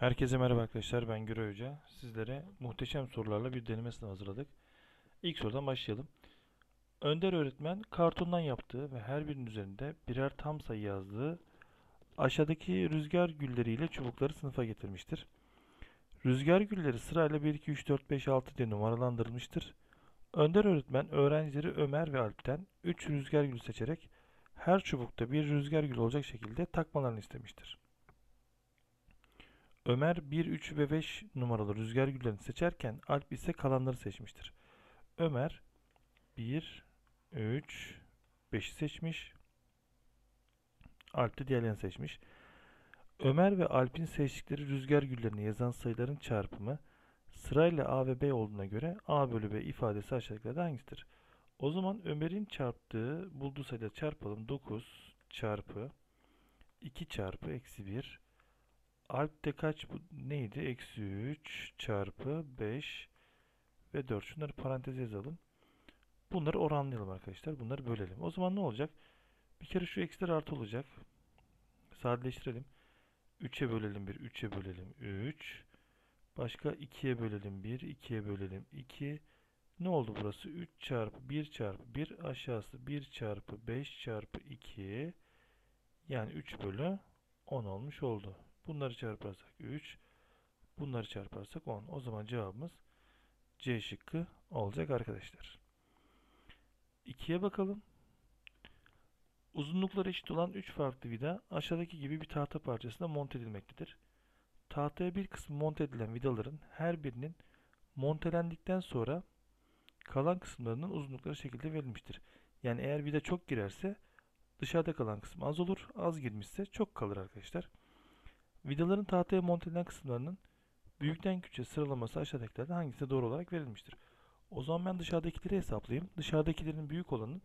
Herkese merhaba arkadaşlar ben Güray Hoca. Sizlere muhteşem sorularla bir deneme sınavı hazırladık. İlk sorudan başlayalım. Önder öğretmen kartondan yaptığı ve her birinin üzerinde birer tam sayı yazdığı aşağıdaki rüzgar gülleriyle çubukları sınıfa getirmiştir. Rüzgar gülleri sırayla 1, 2, 3, 4, 5, 6 diye numaralandırılmıştır. Önder öğretmen öğrencileri Ömer ve Alp'ten 3 rüzgar gülü seçerek her çubukta bir rüzgar gülü olacak şekilde takmalarını istemiştir. Ömer 1, 3 ve 5 numaralı rüzgar güllerini seçerken Alp ise kalanları seçmiştir. Ömer 1, 3, 5'i seçmiş. Alp de diğerlerini seçmiş. Ömer ve Alp'in seçtikleri rüzgar güllerini yazan sayıların çarpımı sırayla A ve B olduğuna göre A bölü B ifadesi aşağıdakilerden hangisidir? O zaman Ömer'in çarptığı bulduğu sayıda çarpalım. 9 çarpı 2 çarpı eksi 1 Alp'te kaç bu neydi? Eksi 3 çarpı 5 ve 4. Şunları paranteze yazalım. Bunları oranlayalım arkadaşlar. Bunları bölelim. O zaman ne olacak? Bir kere şu eksiler artı olacak. Sadeleştirelim. 3'e bölelim 1, 3'e bölelim 3. Başka 2'ye bölelim 1, 2'ye bölelim 2. Ne oldu burası? 3 çarpı 1 çarpı 1 aşağısı 1 çarpı 5 çarpı 2 yani 3 bölü 10 olmuş oldu. Bunları çarparsak 3. Bunları çarparsak 10. O zaman cevabımız C şıkkı olacak arkadaşlar. 2'ye bakalım. Uzunlukları eşit olan 3 farklı vida aşağıdaki gibi bir tahta parçasına monte edilmektedir. Tahtaya bir kısmı monte edilen vidaların her birinin montelendikten sonra kalan kısımlarının uzunlukları şekilde verilmiştir. Yani eğer vida çok girerse dışarıda kalan kısım az olur. Az girmişse çok kalır arkadaşlar. Vidaların tahtaya monte edilen kısımlarının büyükten küçüğe sıralaması aşağıdakilerden hangisi doğru olarak verilmiştir? O zaman ben dışarıdakileri hesaplayayım. Dışarıdakilerin büyük olanın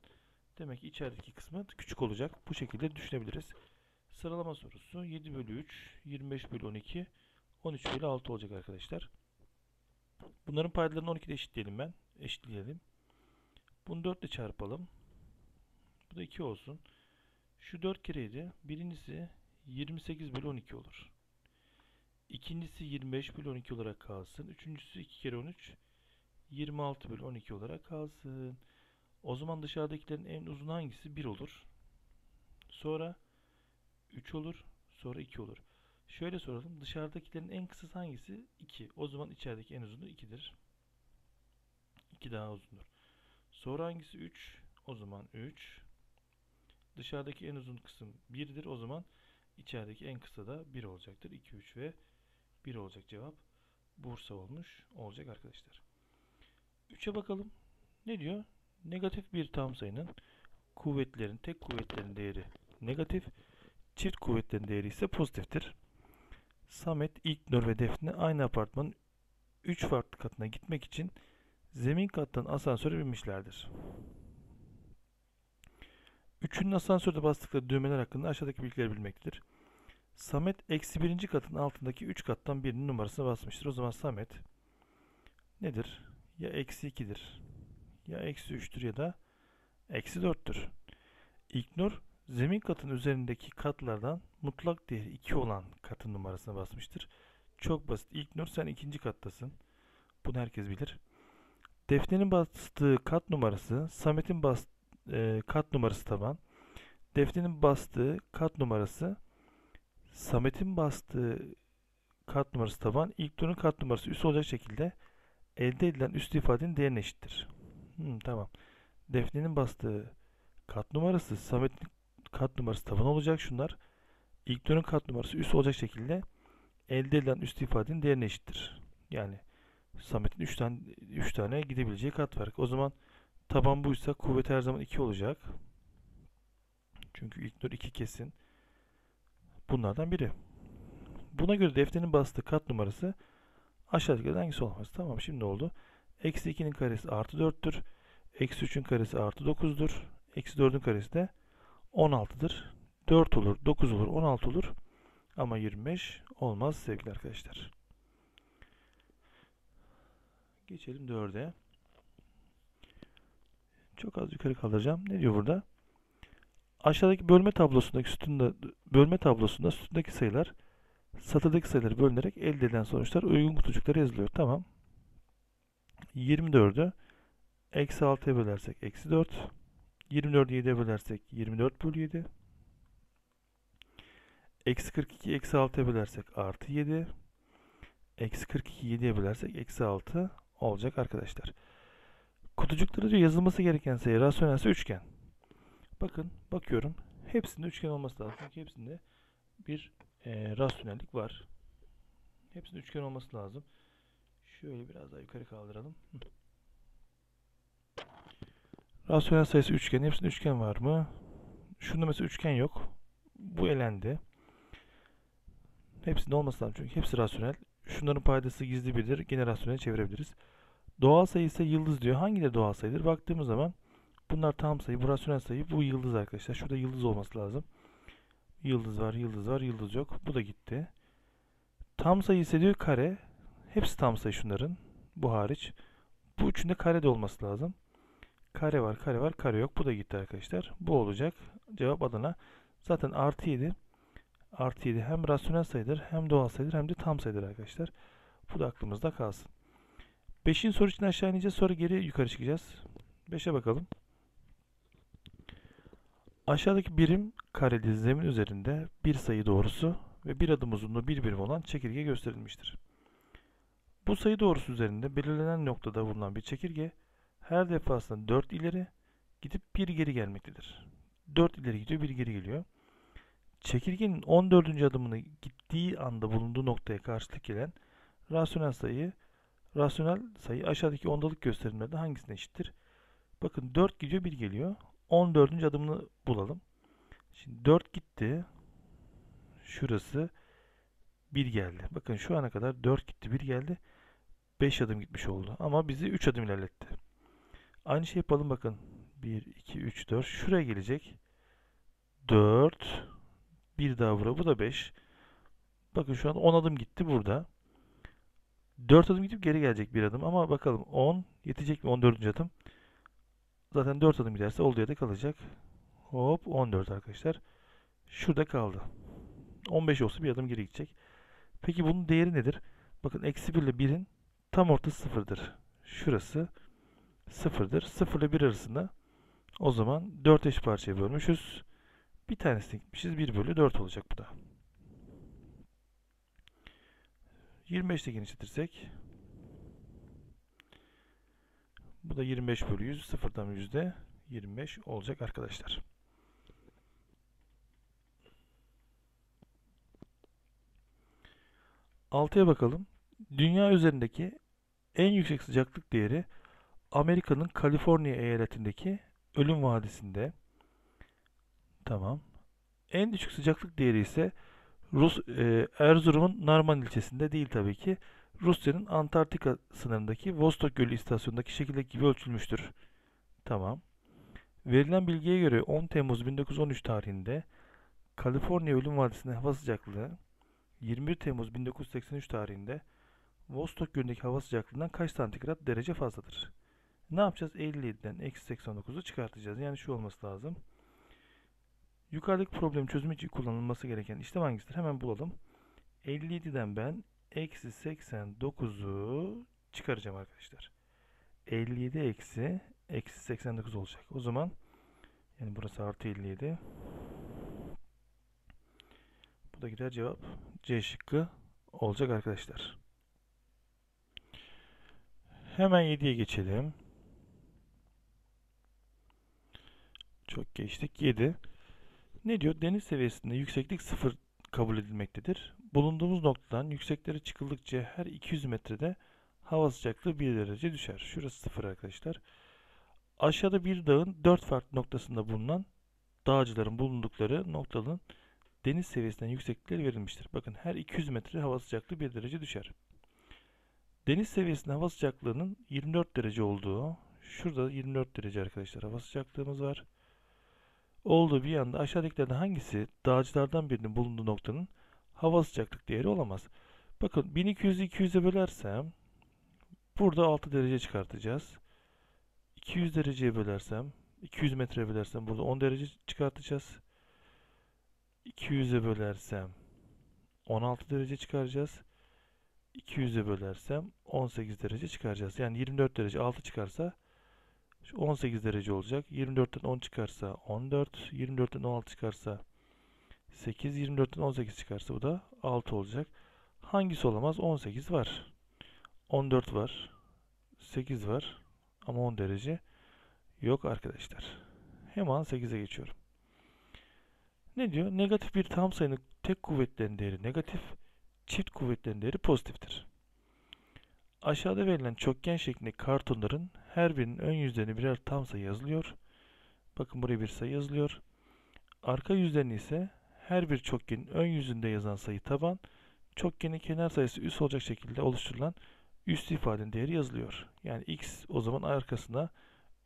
demek ki içerideki kısmı küçük olacak. Bu şekilde düşünebiliriz. Sıralama sorusu 7 bölü 3, 25 bölü 12, 13 bölü 6 olacak arkadaşlar. Bunların paydalarını 12 ile eşitleyelim ben. Eşitleyelim. Bunu 4 ile çarpalım. Bu da 2 olsun. Şu 4 kereydi. Birincisi 28 bölü 12 olur. İkincisi 25 bölü 12 olarak kalsın. Üçüncüsü 2 kere 13 26 bölü 12 olarak kalsın. O zaman dışarıdakilerin en uzun hangisi? 1 olur. Sonra 3 olur. Sonra 2 olur. Şöyle soralım. Dışarıdakilerin en kısası hangisi? 2. O zaman içerideki en uzunu 2'dir. 2 daha uzundur. Sonra hangisi 3? O zaman 3. Dışarıdaki en uzun kısım 1'dir. O zaman içerideki en kısa da 1 olacaktır. 2, 3 ve 1 olacak cevap. Bursa olmuş olacak arkadaşlar. 3'e bakalım. Ne diyor? Negatif bir tam sayının kuvvetlerin, tek kuvvetlerin değeri negatif, çift kuvvetlerin değeri ise pozitiftir. Samet, İlknur ve Defne aynı apartmanın 3 farklı katına gitmek için zemin kattan asansöre binmişlerdir. Üçünün asansörde bastıkları düğmeler hakkında aşağıdaki bilgileri bilmektedir. Samet eksi birinci katın altındaki 3 kattan birinin numarasına basmıştır. O zaman Samet nedir? Ya eksi 2'dir ya eksi 3'tür ya da eksi 4'tür. İlknur zemin katın üzerindeki katlardan mutlak değeri 2 olan katın numarasına basmıştır. Çok basit. İlknur sen ikinci kattasın. Bunu herkes bilir. Defne'nin bastığı kat numarası Samet'in bas, e, kat numarası taban. Defne'nin bastığı kat numarası Samet'in bastığı kat numarası taban. İlknur'un kat numarası üst olacak şekilde elde edilen üst ifadenin değerine eşittir. Hmm, tamam. Defne'nin bastığı kat numarası Samet'in kat numarası taban olacak şunlar. İlknur'un kat numarası üst olacak şekilde elde edilen üst ifadenin değerine eşittir. Yani Samet'in 3 tane 3 tane gidebileceği kat var. O zaman taban buysa kuvvet her zaman 2 olacak. Çünkü ilk nur 2 kesin. Bunlardan biri. Buna göre defterin bastığı kat numarası aşağıdakilerden hangisi olmaz? Tamam şimdi oldu? Eksi 2'nin karesi artı 4'tür. Eksi 3'ün karesi artı 9'dur. Eksi 4'ün karesi de 16'dır. 4 olur, 9 olur, 16 olur. Ama 25 olmaz sevgili arkadaşlar. Geçelim 4'e. Çok az yukarı kaldıracağım. Ne diyor burada? Aşağıdaki bölme tablosundaki sütunda bölme tablosunda sütundaki sayılar satırdaki sayıları bölünerek elde edilen sonuçlar uygun kutucuklara yazılıyor. Tamam. 24'ü eksi 6'ya bölersek eksi 4. 24'ü 7'ye bölersek 24 bölü 7. Eksi 42 eksi 6'ya bölersek artı 7. Eksi 42 7'ye bölersek eksi 6 olacak arkadaşlar. Kutucuklara diyor yazılması gereken sayı rasyonelse üçgen. Bakın bakıyorum. Hepsinde üçgen olması lazım. Çünkü hepsinde bir e, rasyonellik var. Hepsinde üçgen olması lazım. Şöyle biraz daha yukarı kaldıralım. Rasyonel sayısı üçgen. Hepsinde üçgen var mı? Şunda mesela üçgen yok. Bu elendi. Hepsinde olması lazım çünkü hepsi rasyonel. Şunların paydası gizli birdir. Yine rasyonel çevirebiliriz. Doğal sayı ise yıldız diyor. Hangileri doğal sayıdır? Baktığımız zaman bunlar tam sayı, bu rasyonel sayı, bu yıldız arkadaşlar. Şurada yıldız olması lazım. Yıldız var, yıldız var, yıldız yok. Bu da gitti. Tam sayı ise diyor kare. Hepsi tam sayı şunların. Bu hariç. Bu üçünde kare de olması lazım. Kare var, kare var, kare yok. Bu da gitti arkadaşlar. Bu olacak. Cevap Adana. Zaten artı 7. Artı 7 hem rasyonel sayıdır, hem doğal sayıdır, hem de tam sayıdır arkadaşlar. Bu da aklımızda kalsın. 5'in soru için aşağı ineceğiz. Sonra geri yukarı çıkacağız. 5'e bakalım. Aşağıdaki birim kareli zemin üzerinde bir sayı doğrusu ve bir adım uzunluğu bir birim olan çekirge gösterilmiştir. Bu sayı doğrusu üzerinde belirlenen noktada bulunan bir çekirge her defasında 4 ileri gidip 1 geri gelmektedir. 4 ileri gidiyor, 1 geri geliyor. Çekirgenin 14. adımını gittiği anda bulunduğu noktaya karşılık gelen rasyonel sayı rasyonel sayı aşağıdaki ondalık gösterimlerde hangisine eşittir? Bakın 4 gidiyor 1 geliyor. 14. adımını bulalım. Şimdi 4 gitti. Şurası 1 geldi. Bakın şu ana kadar 4 gitti 1 geldi. 5 adım gitmiş oldu. Ama bizi 3 adım ilerletti. Aynı şey yapalım bakın. 1, 2, 3, 4. Şuraya gelecek. 4. Bir daha buraya. Bu da 5. Bakın şu an 10 adım gitti burada. 4 adım gidip geri gelecek bir adım. Ama bakalım 10 yetecek mi 14. adım? Zaten 4 adım giderse olduğu yerde kalacak. Hop 14 arkadaşlar. Şurada kaldı. 15 olsa bir adım geri gidecek. Peki bunun değeri nedir? Bakın eksi 1 ile 1'in tam ortası sıfırdır. Şurası sıfırdır. 0 ile 1 arasında o zaman 4 eş parçaya bölmüşüz. Bir tanesine gitmişiz. 1 bölü 4 olacak bu da. 25'te genişletirsek bu da 25 bölü 100 sıfırdan yüzde 25 olacak arkadaşlar. Altıya bakalım. Dünya üzerindeki en yüksek sıcaklık değeri Amerika'nın Kaliforniya eyaletindeki Ölüm Vadisi'nde. Tamam. En düşük sıcaklık değeri ise Rus e, Erzurum'un Narman ilçesinde değil tabii ki. Rusya'nın Antarktika sınırındaki Vostok Gölü istasyonundaki şekildeki gibi ölçülmüştür. Tamam. Verilen bilgiye göre 10 Temmuz 1913 tarihinde Kaliforniya Ölüm Vadisi'nde hava sıcaklığı 21 Temmuz 1983 tarihinde Vostok Gölü'ndeki hava sıcaklığından kaç santigrat derece fazladır? Ne yapacağız? 57'den eksi 89'u çıkartacağız. Yani şu olması lazım. Yukarıdaki problem çözümü için kullanılması gereken işlem hangisidir? Hemen bulalım. 57'den ben eksi 89'u çıkaracağım arkadaşlar. 57 eksi eksi 89 olacak. O zaman yani burası artı 57. Bu da gider cevap C şıkkı olacak arkadaşlar. Hemen 7'ye geçelim. Çok geçtik. 7. Ne diyor? Deniz seviyesinde yükseklik 0 kabul edilmektedir. Bulunduğumuz noktadan yükseklere çıkıldıkça her 200 metrede hava sıcaklığı 1 derece düşer. Şurası 0 arkadaşlar. Aşağıda bir dağın 4 farklı noktasında bulunan dağcıların bulundukları noktanın deniz seviyesinden yükseklikleri verilmiştir. Bakın her 200 metre hava sıcaklığı 1 derece düşer. Deniz seviyesinde hava sıcaklığının 24 derece olduğu, şurada 24 derece arkadaşlar hava sıcaklığımız var. Olduğu bir yanda aşağıdakilerden hangisi dağcılardan birinin bulunduğu noktanın hava sıcaklık değeri olamaz. Bakın 1200'ü 200'e bölersem burada 6 derece çıkartacağız. 200 dereceye bölersem 200 metreye bölersem burada 10 derece çıkartacağız. 200'e bölersem 16 derece çıkaracağız. 200'e bölersem 18 derece çıkaracağız. Yani 24 derece 6 çıkarsa 18 derece olacak. 24'ten 10 çıkarsa 14. 24'ten 16 çıkarsa 8. 24'ten 18 çıkarsa bu da 6 olacak. Hangisi olamaz? 18 var. 14 var. 8 var. Ama 10 derece yok arkadaşlar. Hemen 8'e geçiyorum. Ne diyor? Negatif bir tam sayının tek kuvvetlerin değeri negatif, çift kuvvetlerin değeri pozitiftir. Aşağıda verilen çokgen şeklindeki kartonların her birinin ön yüzlerine birer tam sayı yazılıyor. Bakın buraya bir sayı yazılıyor. Arka yüzlerini ise her bir çokgenin ön yüzünde yazan sayı taban, çokgenin kenar sayısı üst olacak şekilde oluşturulan üst ifadenin değeri yazılıyor. Yani x o zaman arkasına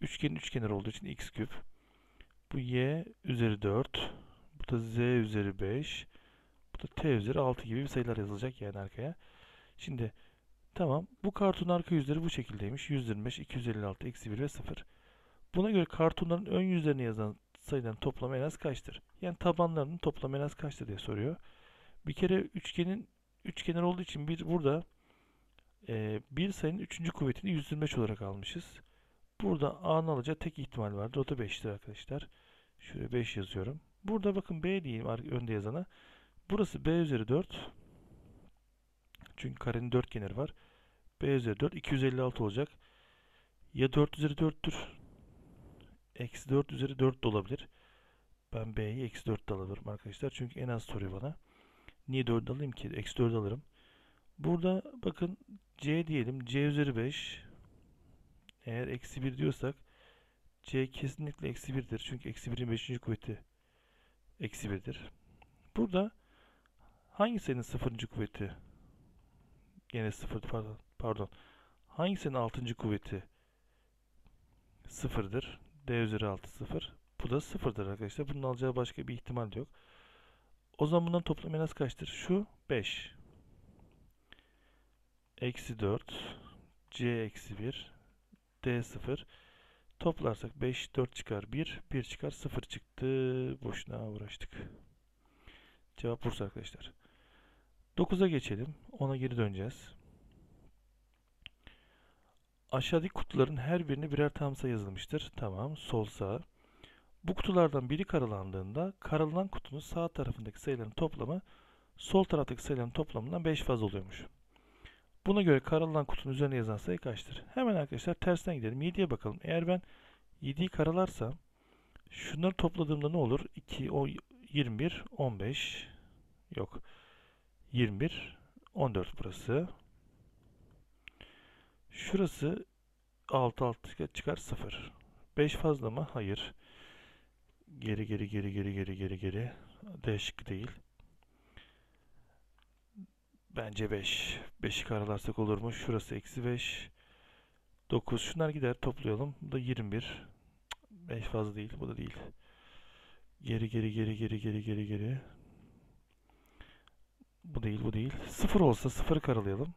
üçgenin üçkenar olduğu için x küp. Bu y üzeri 4. Bu da z üzeri 5. Bu da t üzeri 6 gibi bir sayılar yazılacak yani arkaya. Şimdi tamam bu kartonun arka yüzleri bu şekildeymiş. 125, 256, eksi 1 ve 0. Buna göre kartonların ön yüzlerini yazan sayıların toplamı en az kaçtır? Yani tabanlarının toplamı en az kaçtır diye soruyor. Bir kere üçgenin üçkenar olduğu için bir burada e, bir sayının üçüncü kuvvetini 125 olarak almışız. Burada A'nın alacağı tek ihtimal vardır. O da 5'tir arkadaşlar. Şöyle 5 yazıyorum. Burada bakın B diyeyim önde yazana. Burası B üzeri 4. Çünkü karenin 4 kenarı var. B üzeri 4 256 olacak. Ya 4 üzeri 4'tür. Eksi 4 üzeri 4 de olabilir. Ben B'yi eksi 4 de alırım arkadaşlar. Çünkü en az soruyor bana. Niye 4 alayım ki? Eksi 4 alırım. Burada bakın C diyelim. C üzeri 5. Eğer eksi 1 diyorsak C kesinlikle eksi 1'dir. Çünkü eksi 1'in 5. kuvveti eksi 1'dir. Burada hangi sayının 0. kuvveti Yine 0 pardon. Pardon. Hangisinin 6. kuvveti 0'dır? D üzeri 6 0. Bu da 0'dır arkadaşlar. Bunun alacağı başka bir ihtimal yok. O zaman bundan toplam en az kaçtır? Şu 5. Eksi 4. C eksi 1. D 0. Toplarsak 5, 4 çıkar 1. 1 çıkar 0 çıktı. Boşuna uğraştık. Cevap Bursa arkadaşlar. 9'a geçelim. Ona geri döneceğiz. Aşağıdaki kutuların her birini birer tam sayı yazılmıştır. Tamam. Sol sağ. Bu kutulardan biri karalandığında karalanan kutunun sağ tarafındaki sayıların toplamı sol taraftaki sayıların toplamından 5 fazla oluyormuş. Buna göre karalanan kutunun üzerine yazan sayı kaçtır? Hemen arkadaşlar tersten gidelim. 7'ye bakalım. Eğer ben 7'yi karalarsam şunları topladığımda ne olur? 2, 21, 15 yok. 21, 14 burası. Şurası 6 6 çıkar 0. 5 fazla mı? Hayır. Geri geri geri geri geri geri geri. D şıkkı değil. Bence 5. 5'i karalarsak olur mu? Şurası eksi 5. 9. Şunlar gider toplayalım. Bu da 21. 5 fazla değil. Bu da değil. Geri geri geri geri geri geri geri. Bu değil bu değil. 0 olsa 0'ı karalayalım.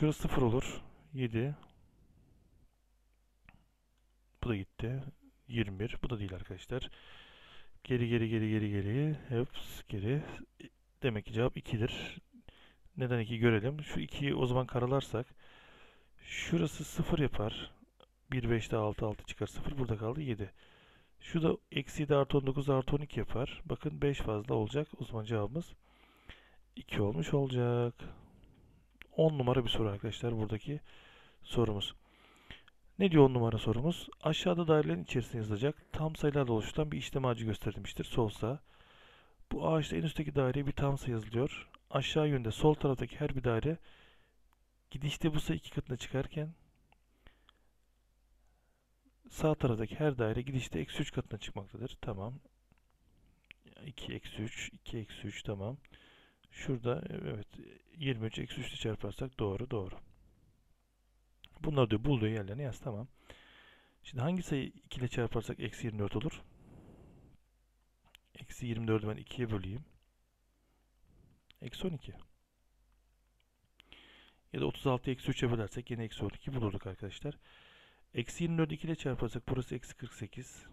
Şurası 0 olur. 7. Bu da gitti. 21. Bu da değil arkadaşlar. Geri geri geri geri geri. Heps geri. Demek ki cevap 2'dir. Neden 2 görelim. Şu 2'yi o zaman karalarsak şurası 0 yapar. 1 5'te 6 6 çıkar 0. Burada kaldı 7. Şu da eksi 7 artı 19 artı 12 yapar. Bakın 5 fazla olacak. O zaman cevabımız 2 olmuş olacak. 10 numara bir soru arkadaşlar buradaki sorumuz. Ne diyor 10 numara sorumuz? Aşağıda dairelerin içerisinde yazılacak tam sayılarla oluşturan bir işlem ağacı gösterilmiştir. Sol sağ. Bu ağaçta en üstteki daireye bir tam sayı yazılıyor. Aşağı yönde sol taraftaki her bir daire gidişte bu sayı iki katına çıkarken sağ taraftaki her daire gidişte eksi 3 katına çıkmaktadır. Tamam. 2 eksi 3, 2 eksi 3 tamam. Şurada evet 23 eksi 3 ile çarparsak doğru doğru. Bunlar diyor bulduğu yerlerine yaz tamam. Şimdi hangi sayı 2 ile çarparsak eksi 24 olur? Eksi 24'ü ben 2'ye böleyim. Eksi 12. Ya da 36 eksi 3'e bölersek yine eksi 12 bulurduk arkadaşlar. Eksi 24'ü 2 ile çarparsak burası eksi 48.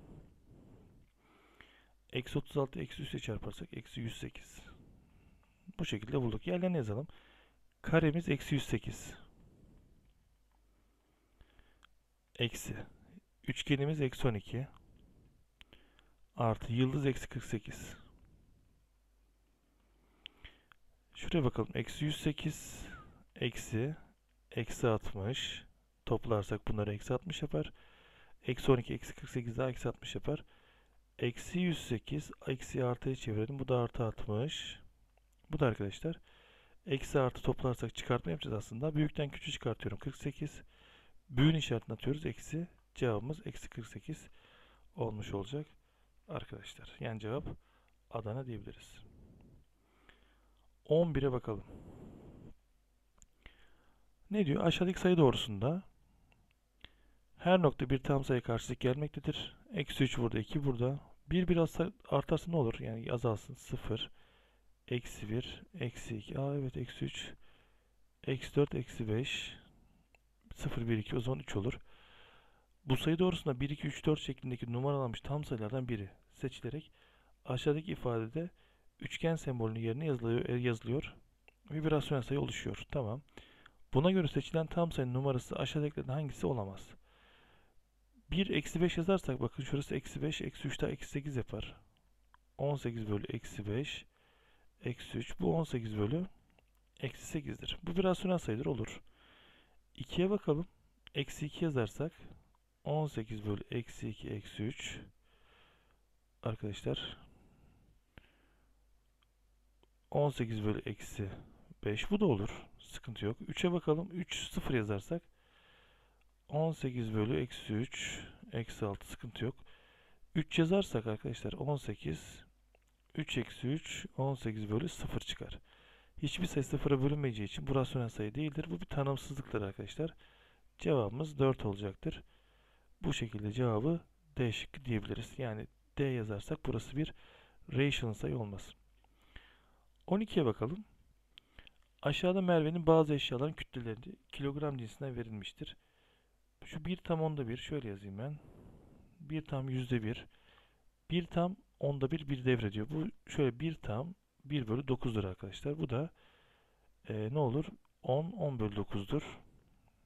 Eksi 36 eksi 3 ile çarparsak eksi 108. Bu şekilde bulduk. Yerlerine yazalım. Karemiz eksi 108. Eksi. Üçgenimiz eksi 12. Artı yıldız eksi 48. Şuraya bakalım. Eksi 108. Eksi. Eksi 60. Toplarsak bunları eksi 60 yapar. Eksi 12 eksi 48 daha eksi 60 yapar. Eksi 108 eksi artıya çevirelim. Bu da artı 60. Bu da arkadaşlar. Eksi artı toplarsak çıkartma yapacağız aslında. Büyükten küçüğü çıkartıyorum. 48. Büyüğün işaretini atıyoruz. Eksi. Cevabımız eksi 48 olmuş olacak. Arkadaşlar. Yani cevap Adana diyebiliriz. 11'e bakalım. Ne diyor? Aşağıdaki sayı doğrusunda her nokta bir tam sayı karşılık gelmektedir. Eksi 3 burada, 2 burada. 1 biraz artarsa ne olur? Yani azalsın. 0, eksi 1, eksi 2. Aa evet eksi 3, eksi 4, eksi 5. 0, 1, 2 o zaman 3 olur. Bu sayı doğrusunda 1, 2, 3, 4 şeklindeki numaralanmış tam sayılardan biri seçilerek aşağıdaki ifadede üçgen sembolünün yerine yazılıyor, e, yazılıyor ve bir rasyonel sayı oluşuyor. Tamam. Buna göre seçilen tam sayı numarası aşağıdakilerden hangisi olamaz? 1 eksi 5 yazarsak bakın şurası eksi 5 eksi 3 daha eksi 8 yapar. 18 bölü eksi 5 eksi 3 bu 18 bölü eksi 8'dir. Bu bir rasyonel sayıdır olur. 2'ye bakalım. Eksi 2 yazarsak 18 bölü eksi 2 eksi 3 arkadaşlar 18 bölü eksi 5 bu da olur. Sıkıntı yok. 3'e bakalım. 3 0 yazarsak 18 bölü eksi 3 eksi 6 sıkıntı yok. 3 yazarsak arkadaşlar 18 3 eksi 3 18 bölü 0 çıkar. Hiçbir sayı sıfıra bölünmeyeceği için bu rasyonel sayı değildir. Bu bir tanımsızlıktır arkadaşlar. Cevabımız 4 olacaktır. Bu şekilde cevabı D şıkkı diyebiliriz. Yani D yazarsak burası bir rational sayı olmaz. 12'ye bakalım. Aşağıda Merve'nin bazı eşyaların kütleleri kilogram cinsinden verilmiştir. Şu 1 tam onda 1 şöyle yazayım ben. 1 tam yüzde 1. 1 tam onda 1 bir devre diyor. Bu şöyle 1 tam 1 bölü 9'dur arkadaşlar. Bu da e, ne olur? 10 10 bölü 9'dur.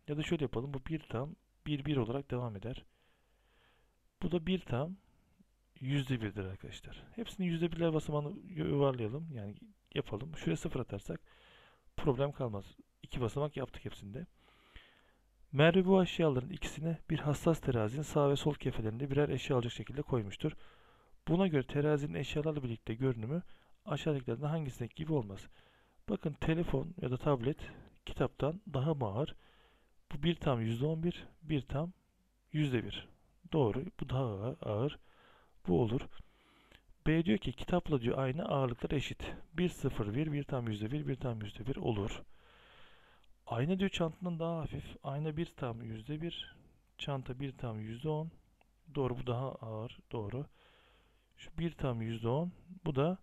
Ya da şöyle yapalım. Bu 1 tam 1 1 olarak devam eder. Bu da 1 tam yüzde birdir arkadaşlar. Hepsini yüzde birler basamağını yuvarlayalım. Yani yapalım. Şuraya sıfır atarsak problem kalmaz. İki basamak yaptık hepsinde. Merve bu eşyaların ikisine bir hassas terazinin sağ ve sol kefelerinde birer eşya alacak şekilde koymuştur. Buna göre terazinin eşyalarla birlikte görünümü aşağıdakilerden hangisindeki gibi olmaz. Bakın telefon ya da tablet kitaptan daha ağır? Bu bir tam %11, bir tam %1. Doğru. Bu daha ağır. Bu olur. B diyor ki kitapla diyor aynı ağırlıklar eşit. 1 0 1 1 tam %1 1 tam %1 olur. Ayna diyor çantanın daha hafif. Ayna 1 tam %1. Çanta 1 tam %10. Doğru bu daha ağır. Doğru. Şu 1 tam %10. Bu da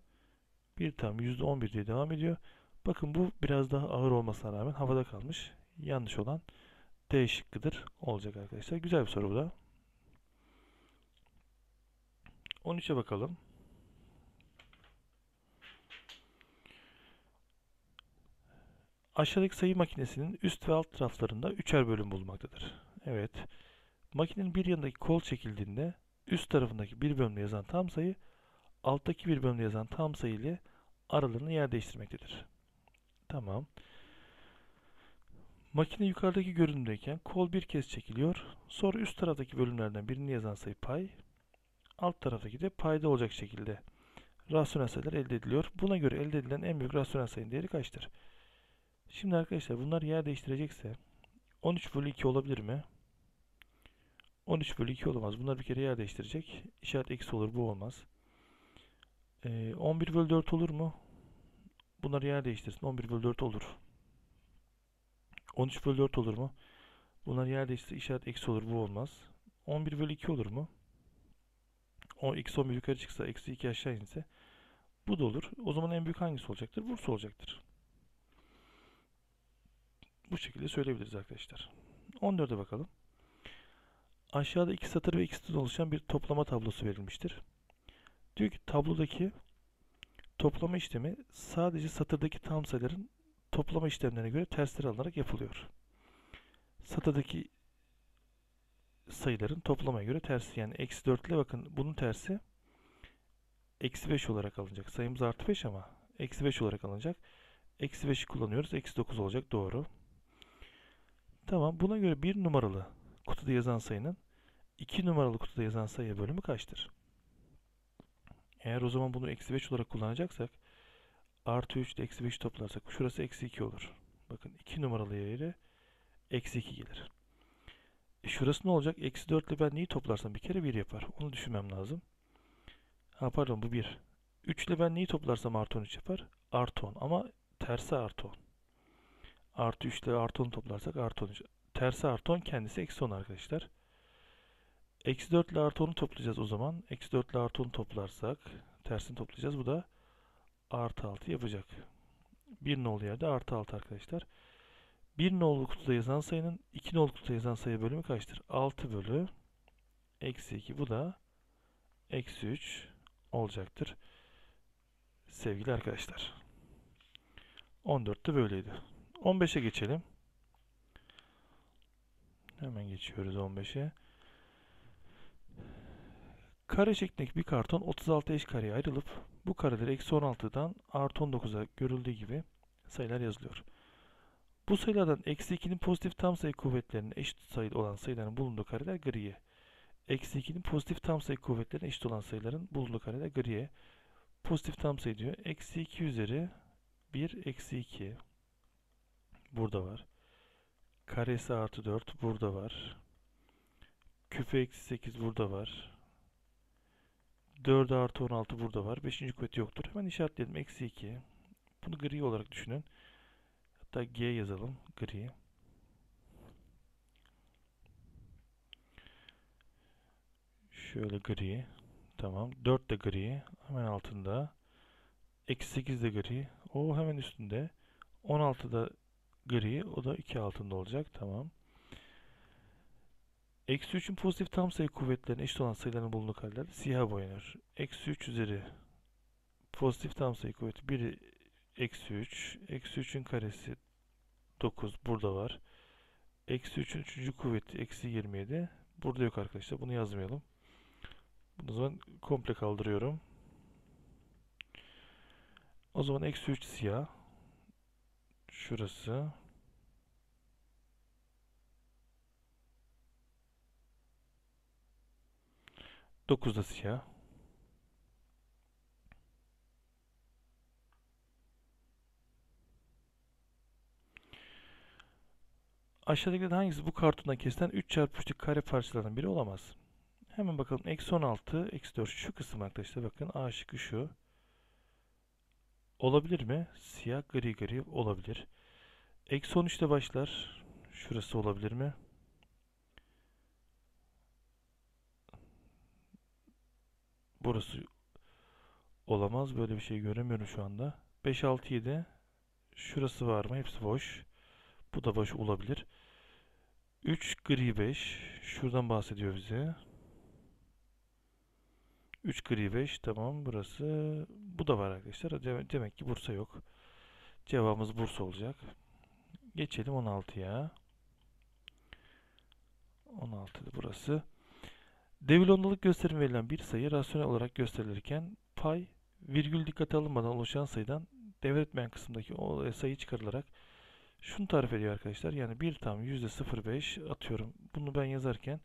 1 tam %11 diye devam ediyor. Bakın bu biraz daha ağır olmasına rağmen havada kalmış. Yanlış olan D şıkkıdır olacak arkadaşlar. Güzel bir soru bu da. 13'e bakalım. Aşağıdaki sayı makinesinin üst ve alt taraflarında üçer bölüm bulunmaktadır. Evet. Makinenin bir yanındaki kol çekildiğinde üst tarafındaki bir bölümde yazan tam sayı alttaki bir bölümde yazan tam sayı ile aralarını yer değiştirmektedir. Tamam. Makine yukarıdaki görünümdeyken kol bir kez çekiliyor. Sonra üst taraftaki bölümlerden birini yazan sayı pay, alt taraftaki de payda olacak şekilde rasyonel sayılar elde ediliyor. Buna göre elde edilen en büyük rasyonel sayının değeri kaçtır? Şimdi arkadaşlar bunlar yer değiştirecekse 13 bölü 2 olabilir mi? 13 bölü 2 olamaz. Bunlar bir kere yer değiştirecek. İşaret eksi olur. Bu olmaz. Ee, 11 bölü 4 olur mu? Bunlar yer değiştirsin. 11 bölü 4 olur. 13 bölü 4 olur mu? Bunlar yer değiştirse işaret eksi olur. Bu olmaz. 11 bölü 2 olur mu? O x 11 yukarı çıksa eksi 2 aşağı inse bu da olur. O zaman en büyük hangisi olacaktır? Bursa olacaktır. Bu şekilde söyleyebiliriz arkadaşlar. 14'e bakalım. Aşağıda iki satır ve iki sütun oluşan bir toplama tablosu verilmiştir. Diyor ki tablodaki toplama işlemi sadece satırdaki tam sayıların toplama işlemlerine göre tersleri alınarak yapılıyor. Satırdaki sayıların toplamaya göre tersi yani eksi 4 ile bakın bunun tersi eksi 5 olarak alınacak. Sayımız artı 5 ama eksi 5 olarak alınacak. Eksi 5'i kullanıyoruz. Eksi 9 olacak. Doğru. Tamam. Buna göre bir numaralı kutuda yazan sayının 2 numaralı kutuda yazan sayı bölümü kaçtır? Eğer o zaman bunu eksi 5 olarak kullanacaksak artı 3 ile eksi 5 toplarsak şurası eksi 2 olur. Bakın 2 numaralı yere eksi 2 gelir. E şurası ne olacak? Eksi 4 ile ben neyi toplarsam bir kere 1 yapar. Onu düşünmem lazım. Ha pardon bu 1. 3 ile ben neyi toplarsam artı 13 yapar? Artı 10 ama tersi artı 10. Artı 3 ile artı 10 toplarsak artı 13. Tersi artı 10 kendisi eksi 10 arkadaşlar. Eksi 4 ile artı 10'u toplayacağız o zaman. Eksi 4 ile artı 10'u toplarsak tersini toplayacağız. Bu da artı 6 yapacak. 1 nolu yerde artı 6 arkadaşlar. 1 nolu kutuda yazan sayının 2 nolu kutuda yazan sayı bölümü kaçtır? 6 bölü eksi 2. Bu da eksi 3 olacaktır. Sevgili arkadaşlar. 14'te böyleydi. 15'e geçelim. Hemen geçiyoruz 15'e. Kare şeklindeki bir karton 36 eş kareye ayrılıp bu kareler eksi 16'dan artı 19'a görüldüğü gibi sayılar yazılıyor. Bu sayılardan eksi 2'nin pozitif tam sayı kuvvetlerinin eşit sayı olan sayıların bulunduğu kareler griye. Eksi 2'nin pozitif tam sayı kuvvetlerine eşit olan sayıların bulunduğu kareler griye. Pozitif tam sayı diyor. Eksi 2 üzeri 1 eksi 2 burada var. Karesi artı 4 burada var. Küpü eksi 8 burada var. 4 artı 16 burada var. 5. kuvveti yoktur. Hemen işaretleyelim. Eksi 2. Bunu gri olarak düşünün. Hatta G yazalım. Gri. Şöyle gri. Tamam. 4 de gri. Hemen altında. Eksi 8 de gri. O hemen üstünde. 16 da gri. O da 2 altında olacak. Tamam. Eksi 3'ün pozitif tam sayı kuvvetlerine eşit olan sayıların bulunduğu kareler siyah boyanır. Eksi 3 üzeri pozitif tam sayı kuvveti 1 eksi 3. Eksi 3'ün karesi 9 burada var. Eksi 3'ün 3. kuvveti eksi 27. Burada yok arkadaşlar. Bunu yazmayalım. Bunu o zaman komple kaldırıyorum. O zaman eksi 3 siyah. Şurası. Dokuz da siyah. Aşağıdakilerden hangisi bu kartondan kesilen 3 çarpı 3'lük kare parçalarından biri olamaz? Hemen bakalım. Eksi 16, eksi 4. Şu kısım arkadaşlar bakın. A şıkkı şu. Olabilir mi? Siyah, gri, gri olabilir. Eksi 13 ile başlar. Şurası olabilir mi? Burası olamaz. Böyle bir şey göremiyorum şu anda. 5, 6, 7. Şurası var mı? Hepsi boş. Bu da boş olabilir. 3 gri 5. Şuradan bahsediyor bize. 3 gri 5. Tamam burası. Bu da var arkadaşlar. Demek ki Bursa yok. Cevabımız Bursa olacak. Geçelim 16'ya. 16'da burası. Devilondalık gösterim verilen bir sayı rasyonel olarak gösterilirken pay virgül dikkate alınmadan oluşan sayıdan devretmeyen kısımdaki o sayı çıkarılarak şunu tarif ediyor arkadaşlar. Yani bir tam %05 atıyorum. Bunu ben yazarken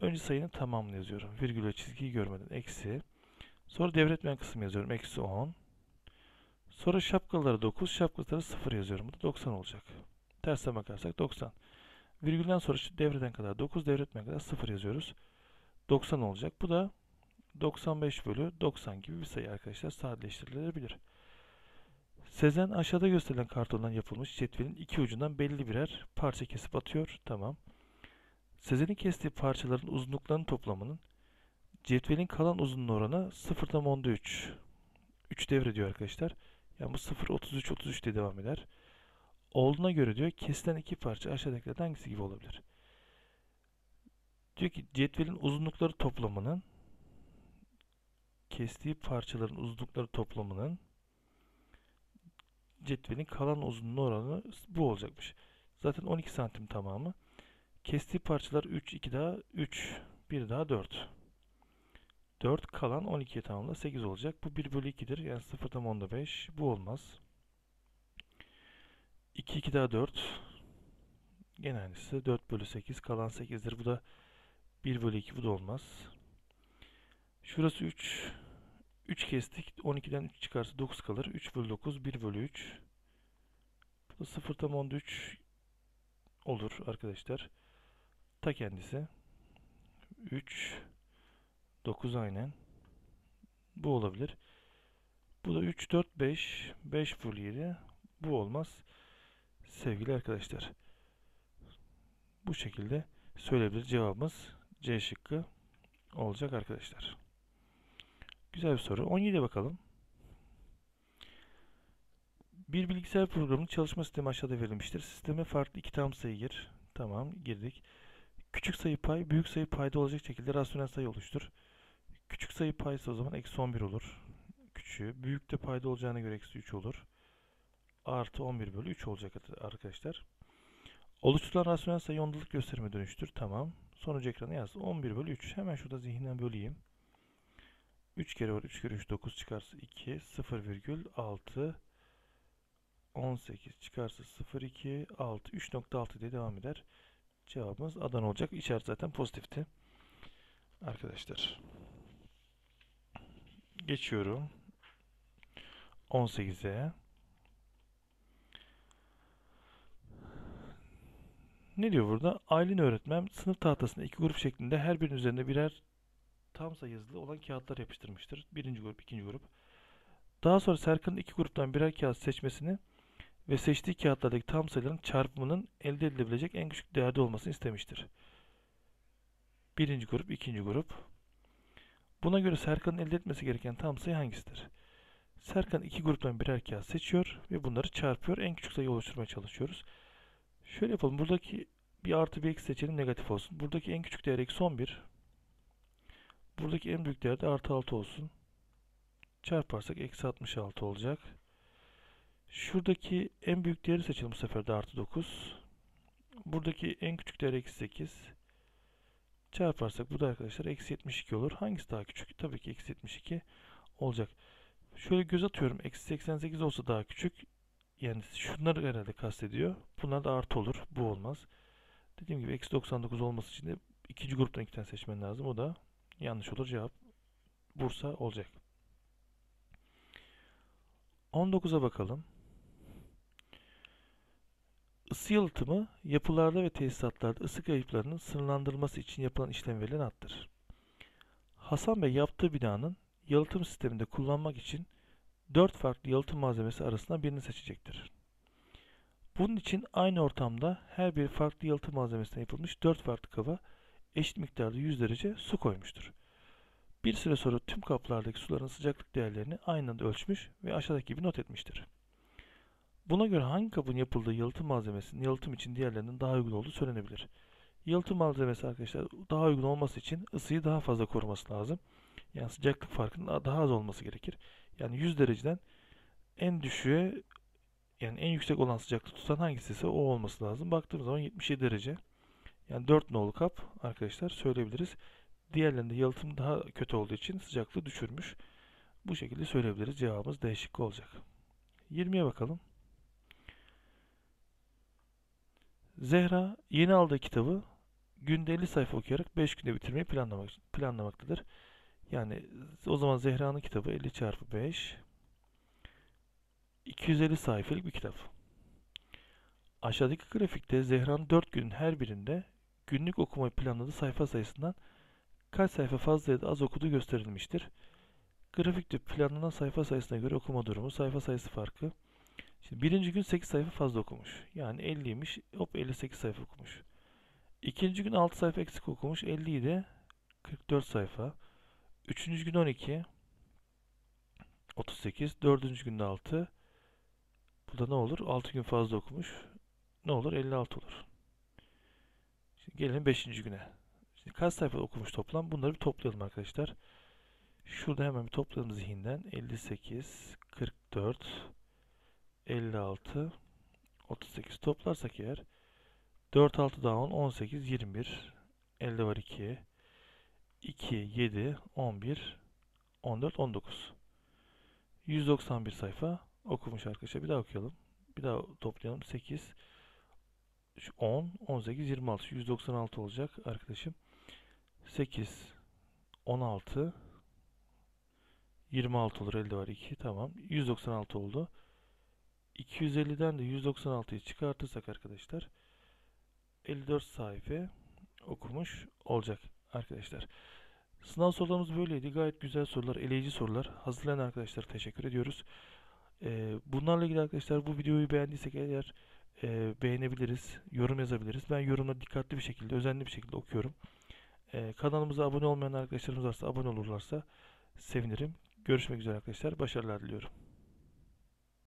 önce sayının tamamını yazıyorum. Virgül ve çizgiyi görmeden eksi. Sonra devretmeyen kısmı yazıyorum. Eksi 10. Sonra şapkaları 9, şapkaları 0 yazıyorum. Bu da 90 olacak. Tersten bakarsak 90. Virgülden sonra devreden kadar 9, devretmeyen kadar 0 yazıyoruz. 90 olacak. Bu da 95 bölü 90 gibi bir sayı arkadaşlar sadeleştirilebilir. Sezen aşağıda gösterilen kartondan yapılmış cetvelin iki ucundan belli birer parça kesip atıyor. Tamam. Sezen'in kestiği parçaların uzunluklarının toplamının cetvelin kalan uzunluğu oranı 0.13. 3 devrediyor arkadaşlar. Yani bu 0, 33, 33 diye devam eder. Olduğuna göre diyor kesilen iki parça aşağıdakilerden hangisi gibi olabilir? Diyor ki cetvelin uzunlukları toplamının kestiği parçaların uzunlukları toplamının cetvelin kalan uzunluğu oranı bu olacakmış. Zaten 12 santim tamamı. Kestiği parçalar 3, 2 daha 3, 1 daha 4. 4 kalan 12'ye tamamla 8 olacak. Bu 1 bölü 2'dir. Yani 0 tam onda 5. Bu olmaz. 2, 2 daha 4. Gene aynısı. 4 bölü 8 kalan 8'dir. Bu da 1 bölü 2 bu da olmaz. Şurası 3. 3 kestik. 12'den 3 çıkarsa 9 kalır. 3 bölü 9 1 bölü 3. Bu da 0 tam onda 3 olur arkadaşlar. Ta kendisi. 3 9 aynen. Bu olabilir. Bu da 3 4 5 5 bölü 7. Bu olmaz. Sevgili arkadaşlar. Bu şekilde söyleyebilir cevabımız C şıkkı olacak arkadaşlar. Güzel bir soru. 17'ye bakalım. Bir bilgisayar programının çalışma sistemi aşağıda verilmiştir. Sisteme farklı iki tam sayı gir. Tamam girdik. Küçük sayı pay, büyük sayı payda olacak şekilde rasyonel sayı oluştur. Küçük sayı paysa o zaman eksi 11 olur. Küçüğü. Büyük de payda olacağına göre eksi 3 olur. Artı 11 bölü 3 olacak arkadaşlar. Oluşturulan rasyonel sayı ondalık gösterime dönüştür. Tamam. Sonucu ekrana yaz. 11 bölü 3. Hemen şurada zihinden böleyim. 3 kere var. 3 kere 3 9 çıkarsa 2 0,6 18 çıkarsa 0,2 6 3.6 diye devam eder. Cevabımız Adana olacak. İşaret zaten pozitifti. Arkadaşlar. Geçiyorum. 18'e. Ne diyor burada? Aylin öğretmen sınıf tahtasında iki grup şeklinde her birinin üzerinde birer tam sayı yazılı olan kağıtlar yapıştırmıştır. Birinci grup, ikinci grup. Daha sonra Serkan'ın iki gruptan birer kağıt seçmesini ve seçtiği kağıtlardaki tam sayıların çarpımının elde edilebilecek en küçük değerde olmasını istemiştir. Birinci grup, ikinci grup. Buna göre Serkan'ın elde etmesi gereken tam sayı hangisidir? Serkan iki gruptan birer kağıt seçiyor ve bunları çarpıyor. En küçük sayı oluşturmaya çalışıyoruz. Şöyle yapalım. Buradaki bir artı bir eksi seçelim negatif olsun. Buradaki en küçük değer eksi 11. Buradaki en büyük değer de artı 6 olsun. Çarparsak eksi 66 olacak. Şuradaki en büyük değeri seçelim bu sefer de artı 9. Buradaki en küçük değer eksi 8. Çarparsak bu da arkadaşlar eksi 72 olur. Hangisi daha küçük? Tabii ki eksi 72 olacak. Şöyle göz atıyorum. Eksi 88 olsa daha küçük. Yani şunları herhalde kastediyor. Bunlar da artı olur. Bu olmaz. Dediğim gibi eksi 99 olması için de ikinci gruptan iki tane seçmen lazım. O da yanlış olur. Cevap Bursa olacak. 19'a bakalım. Isı yalıtımı yapılarda ve tesisatlarda ısı kayıplarının sınırlandırılması için yapılan işlem verilen addır. Hasan Bey yaptığı binanın yalıtım sisteminde kullanmak için 4 farklı yalıtım malzemesi arasından birini seçecektir. Bunun için aynı ortamda her bir farklı yalıtım malzemesinden yapılmış 4 farklı kaba eşit miktarda 100 derece su koymuştur. Bir süre sonra tüm kaplardaki suların sıcaklık değerlerini aynı anda ölçmüş ve aşağıdaki gibi not etmiştir. Buna göre hangi kabın yapıldığı yalıtım malzemesinin yalıtım için diğerlerinden daha uygun olduğu söylenebilir. Yalıtım malzemesi arkadaşlar daha uygun olması için ısıyı daha fazla koruması lazım. Yani sıcaklık farkının daha az olması gerekir. Yani 100 dereceden en düşüğe yani en yüksek olan sıcaklık tutan hangisi ise o olması lazım. Baktığımız zaman 77 derece. Yani 4 nolu kap arkadaşlar söyleyebiliriz. Diğerlerinde yalıtım daha kötü olduğu için sıcaklığı düşürmüş. Bu şekilde söyleyebiliriz. Cevabımız değişik olacak. 20'ye bakalım. Zehra yeni aldığı kitabı günde 50 sayfa okuyarak 5 günde bitirmeyi planlamak, planlamaktadır. Yani o zaman Zehra'nın kitabı 50 çarpı 5 250 sayfalık bir kitap. Aşağıdaki grafikte Zehra'nın 4 günün her birinde günlük okumayı planladığı sayfa sayısından kaç sayfa fazla ya da az okuduğu gösterilmiştir. Grafikte planlanan sayfa sayısına göre okuma durumu, sayfa sayısı farkı. Şimdi birinci gün 8 sayfa fazla okumuş. Yani 50'ymiş. Hop 58 sayfa okumuş. İkinci gün 6 sayfa eksik okumuş. 50'yi de 44 sayfa. Üçüncü gün 12. 38. Dördüncü günde 6. Bu da ne olur? 6 gün fazla okumuş. Ne olur? 56 olur. Şimdi gelelim 5. güne. Şimdi kaç sayfa okumuş toplam? Bunları bir toplayalım arkadaşlar. Şurada hemen bir toplayalım zihinden. 58, 44, 56 38 toplarsak eğer 4 6 daha 10 18 21 elde var 2 2 7 11 14 19 191 sayfa. Okumuş arkadaşlar. Bir daha okuyalım. Bir daha toplayalım. 8 şu 10 18 26 196 olacak arkadaşım. 8 16 26 olur. Elde var 2 tamam. 196 oldu. 250'den de 196'yı çıkartırsak arkadaşlar 54 sayfa okumuş olacak arkadaşlar. Sınav sorularımız böyleydi. Gayet güzel sorular, eleyici sorular. Hazırlayan arkadaşlara teşekkür ediyoruz. Ee, bunlarla ilgili arkadaşlar bu videoyu beğendiysek eğer e, beğenebiliriz, yorum yazabiliriz. Ben yorumları dikkatli bir şekilde, özenli bir şekilde okuyorum. Ee, kanalımıza abone olmayan arkadaşlarımız varsa abone olurlarsa sevinirim. Görüşmek üzere arkadaşlar. Başarılar diliyorum.